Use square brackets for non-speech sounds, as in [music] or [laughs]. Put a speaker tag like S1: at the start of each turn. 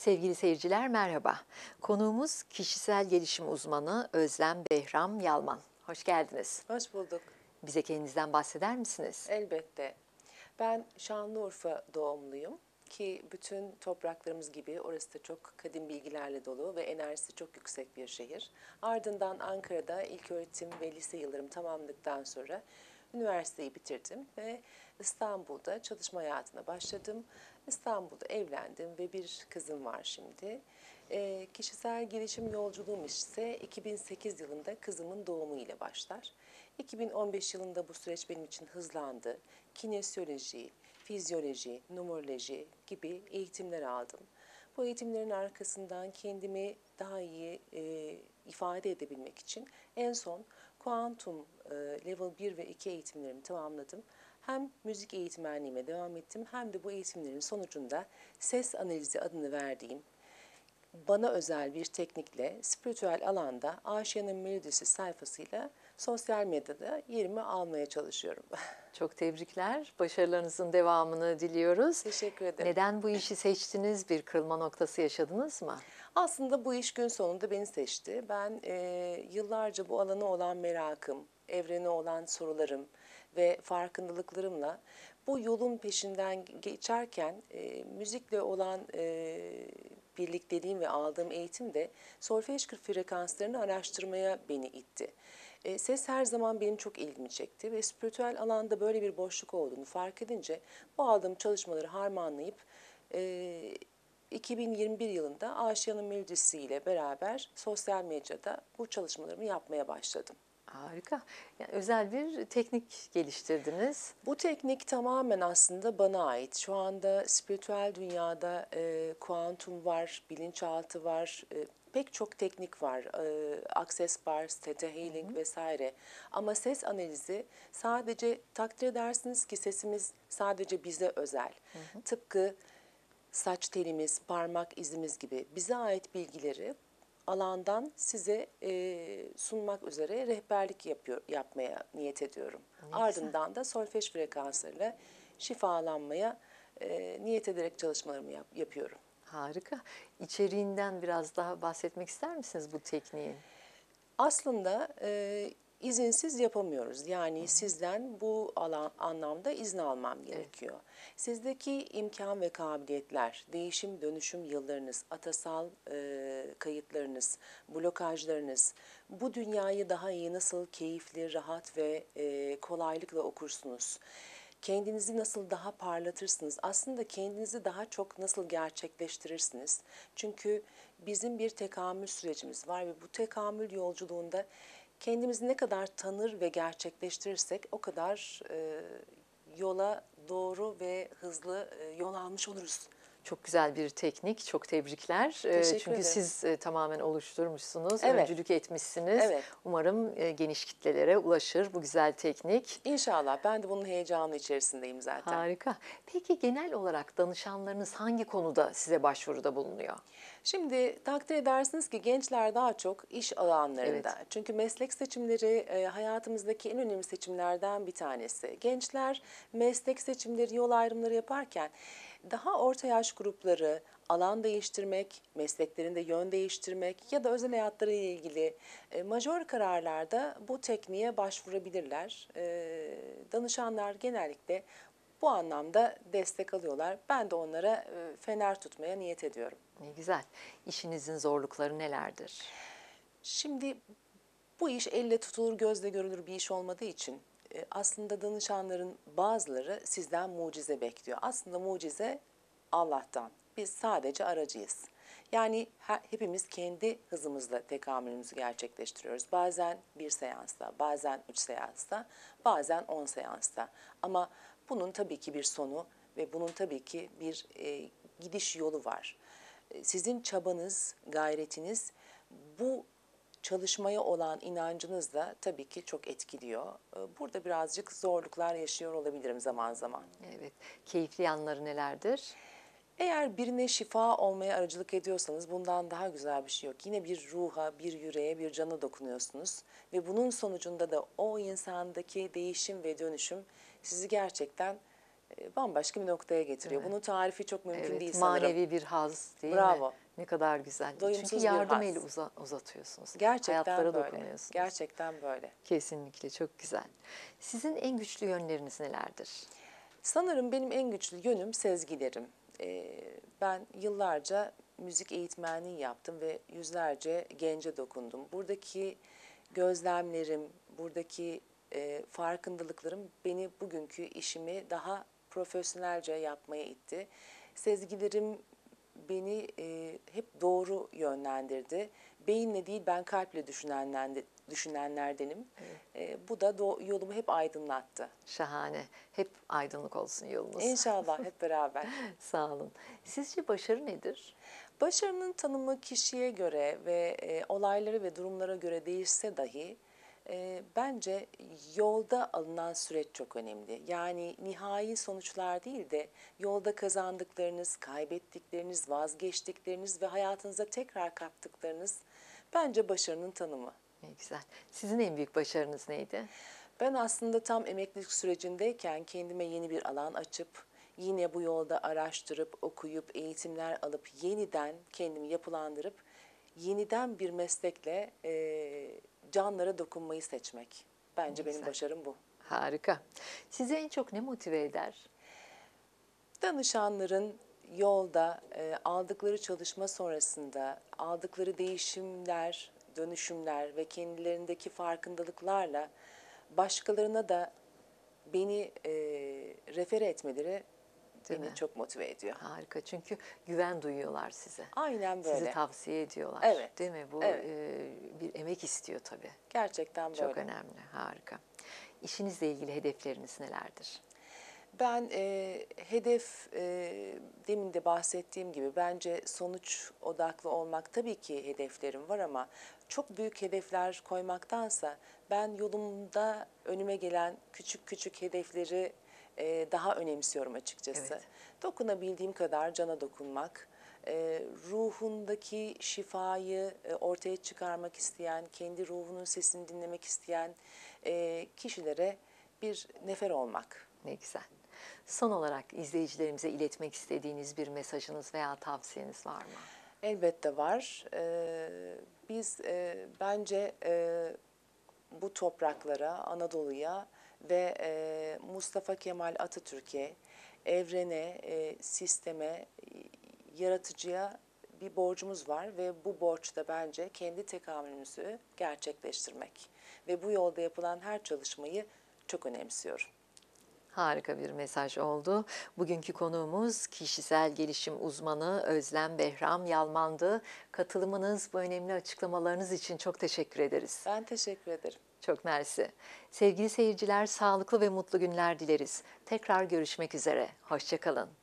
S1: Sevgili seyirciler merhaba. Konuğumuz kişisel gelişim uzmanı Özlem Behram Yalman. Hoş geldiniz.
S2: Hoş bulduk.
S1: Bize kendinizden bahseder misiniz?
S2: Elbette. Ben Şanlıurfa doğumluyum ki bütün topraklarımız gibi orası da çok kadim bilgilerle dolu ve enerjisi çok yüksek bir şehir. Ardından Ankara'da ilköğretim ve lise yıllarımı tamamladıktan sonra üniversiteyi bitirdim ve İstanbul'da çalışma hayatına başladım. İstanbul'da evlendim ve bir kızım var şimdi. E, kişisel gelişim yolculuğum ise 2008 yılında kızımın doğumu ile başlar. 2015 yılında bu süreç benim için hızlandı. Kinesiyoloji, fizyoloji, numeroloji gibi eğitimler aldım. Bu eğitimlerin arkasından kendimi daha iyi e, ifade edebilmek için en son kuantum e, level 1 ve 2 eğitimlerimi tamamladım. Hem müzik eğitmenliğime devam ettim hem de bu eğitimlerin sonucunda ses analizi adını verdiğim bana özel bir teknikle spiritüel alanda Aşiyan'ın Melodisi sayfasıyla sosyal medyada yerimi almaya çalışıyorum. [laughs]
S1: Çok tebrikler. Başarılarınızın devamını diliyoruz.
S2: Teşekkür ederim.
S1: Neden bu işi seçtiniz? Bir kırılma noktası yaşadınız mı?
S2: Aslında bu iş gün sonunda beni seçti. Ben e, yıllarca bu alana olan merakım, evrene olan sorularım ve farkındalıklarımla bu yolun peşinden geçerken e, müzikle olan e, birlikteliğim ve aldığım eğitim de solfej frekanslarını araştırmaya beni itti. E, ses her zaman benim çok ilgimi çekti ve spiritüel alanda böyle bir boşluk olduğunu fark edince bu aldığım çalışmaları harmanlayıp e, 2021 yılında Aşiyan'ın Melodisi ile beraber sosyal medyada bu çalışmalarımı yapmaya başladım.
S1: Harika. Yani özel bir teknik geliştirdiniz.
S2: Bu teknik tamamen aslında bana ait. Şu anda spiritüel dünyada e, kuantum var, bilinçaltı var, e, pek çok teknik var. E, Access Bars, Theta Healing hı hı. vesaire. Ama ses analizi sadece takdir edersiniz ki sesimiz sadece bize özel. Hı hı. Tıpkı saç telimiz, parmak izimiz gibi bize ait bilgileri alandan size e, sunmak üzere rehberlik yapıyor, yapmaya niyet ediyorum. Ne Ardından güzel. da solfej frekanslarıyla şifalanmaya e, niyet ederek çalışmalarımı yap, yapıyorum.
S1: Harika. İçeriğinden biraz daha bahsetmek ister misiniz bu tekniğin?
S2: Aslında e, izinsiz yapamıyoruz. Yani sizden bu alan anlamda izin almam gerekiyor. Evet. Sizdeki imkan ve kabiliyetler, değişim dönüşüm yıllarınız, atasal e, kayıtlarınız, blokajlarınız, bu dünyayı daha iyi nasıl keyifli, rahat ve e, kolaylıkla okursunuz? kendinizi nasıl daha parlatırsınız? Aslında kendinizi daha çok nasıl gerçekleştirirsiniz? Çünkü bizim bir tekamül sürecimiz var ve bu tekamül yolculuğunda kendimizi ne kadar tanır ve gerçekleştirirsek o kadar e, yola doğru ve hızlı e, yol almış oluruz.
S1: Çok güzel bir teknik, çok tebrikler.
S2: Teşekkür
S1: Çünkü
S2: ederim.
S1: siz tamamen oluşturmuşsunuz,
S2: evet.
S1: öncülük etmişsiniz.
S2: Evet.
S1: Umarım geniş kitlelere ulaşır bu güzel teknik.
S2: İnşallah. Ben de bunun heyecanı içerisindeyim zaten.
S1: Harika. Peki genel olarak danışanlarınız hangi konuda size başvuruda bulunuyor?
S2: Şimdi takdir edersiniz ki gençler daha çok iş alanlarında. Evet. Çünkü meslek seçimleri hayatımızdaki en önemli seçimlerden bir tanesi. Gençler meslek seçimleri, yol ayrımları yaparken daha orta yaş grupları alan değiştirmek, mesleklerinde yön değiştirmek ya da özel hayatları ile ilgili e, majör kararlarda bu tekniğe başvurabilirler. E, danışanlar genellikle bu anlamda destek alıyorlar. Ben de onlara e, fener tutmaya niyet ediyorum.
S1: Ne güzel. İşinizin zorlukları nelerdir?
S2: Şimdi bu iş elle tutulur, gözle görülür bir iş olmadığı için aslında danışanların bazıları sizden mucize bekliyor. Aslında mucize Allah'tan. Biz sadece aracıyız. Yani hepimiz kendi hızımızla tekamülümüzü gerçekleştiriyoruz. Bazen bir seansta, bazen üç seansta, bazen on seansta. Ama bunun tabii ki bir sonu ve bunun tabii ki bir e, gidiş yolu var. E, sizin çabanız, gayretiniz bu çalışmaya olan inancınız da tabii ki çok etkiliyor. Ee, burada birazcık zorluklar yaşıyor olabilirim zaman zaman.
S1: Evet. Keyifli yanları nelerdir?
S2: Eğer birine şifa olmaya aracılık ediyorsanız bundan daha güzel bir şey yok. Yine bir ruha, bir yüreğe, bir cana dokunuyorsunuz. Ve bunun sonucunda da o insandaki değişim ve dönüşüm sizi gerçekten e, bambaşka bir noktaya getiriyor.
S1: Mi?
S2: Bunun tarifi çok mümkün
S1: Evet,
S2: değil sanırım.
S1: manevi bir haz değil mi?
S2: Bravo.
S1: Ne kadar güzel.
S2: Doyumsuz
S1: Çünkü yardım eli uza- uzatıyorsunuz.
S2: Gerçekten
S1: Hayatlara
S2: böyle.
S1: dokunuyorsunuz.
S2: Gerçekten böyle.
S1: Kesinlikle çok güzel. Sizin en güçlü yönleriniz nelerdir?
S2: Sanırım benim en güçlü yönüm sezgilerim. Ee, ben yıllarca müzik eğitmenliği yaptım ve yüzlerce gence dokundum. Buradaki gözlemlerim, buradaki e, farkındalıklarım beni bugünkü işimi daha profesyonelce yapmaya itti. Sezgilerim beni e, hep doğru yönlendirdi. Beyinle değil ben kalple düşünenlendi- düşünenlerdenim. E, bu da do- yolumu hep aydınlattı.
S1: Şahane. Hep aydınlık olsun yolunuz.
S2: İnşallah hep [laughs] beraber.
S1: Sağ olun. Sizce başarı nedir?
S2: Başarının tanımı kişiye göre ve e, olaylara ve durumlara göre değişse dahi e, bence yolda alınan süreç çok önemli. Yani nihai sonuçlar değil de yolda kazandıklarınız, kaybettikleriniz, vazgeçtikleriniz ve hayatınıza tekrar kattıklarınız bence başarının tanımı.
S1: Ne güzel. Sizin en büyük başarınız neydi?
S2: Ben aslında tam emeklilik sürecindeyken kendime yeni bir alan açıp yine bu yolda araştırıp, okuyup, eğitimler alıp yeniden kendimi yapılandırıp yeniden bir meslekle e, canlara dokunmayı seçmek. Bence benim
S1: güzel.
S2: başarım bu.
S1: Harika. Sizi en çok ne motive eder?
S2: Danışanların yolda e, aldıkları çalışma sonrasında aldıkları değişimler, dönüşümler ve kendilerindeki farkındalıklarla başkalarına da beni e, refere etmeleri
S1: Değil
S2: beni
S1: mi?
S2: çok motive ediyor.
S1: Harika. Çünkü güven duyuyorlar size.
S2: Aynen böyle.
S1: Sizi tavsiye ediyorlar.
S2: Evet,
S1: Değil mi? Bu
S2: evet.
S1: e, bir emek istiyor tabii.
S2: Gerçekten böyle.
S1: Çok önemli. Harika. İşinizle ilgili hedefleriniz nelerdir?
S2: Ben e, hedef e, demin de bahsettiğim gibi bence sonuç odaklı olmak tabii ki hedeflerim var ama çok büyük hedefler koymaktansa ben yolumda önüme gelen küçük küçük hedefleri e, daha önemsiyorum açıkçası.
S1: Evet.
S2: Dokunabildiğim kadar cana dokunmak, e, ruhundaki şifayı e, ortaya çıkarmak isteyen, kendi ruhunun sesini dinlemek isteyen e, kişilere bir nefer olmak.
S1: Ne güzel. Son olarak izleyicilerimize iletmek istediğiniz bir mesajınız veya tavsiyeniz var mı?
S2: Elbette var. Ee, biz e, bence e, bu topraklara, Anadolu'ya ve e, Mustafa Kemal Atatürk'e, evrene, e, sisteme, e, yaratıcıya bir borcumuz var ve bu borç da bence kendi tekamülümüzü gerçekleştirmek. Ve bu yolda yapılan her çalışmayı çok önemsiyorum.
S1: Harika bir mesaj oldu. Bugünkü konuğumuz kişisel gelişim uzmanı Özlem Behram Yalman'dı. Katılımınız, bu önemli açıklamalarınız için çok teşekkür ederiz.
S2: Ben teşekkür ederim.
S1: Çok mersi. Sevgili seyirciler, sağlıklı ve mutlu günler dileriz. Tekrar görüşmek üzere. Hoşçakalın.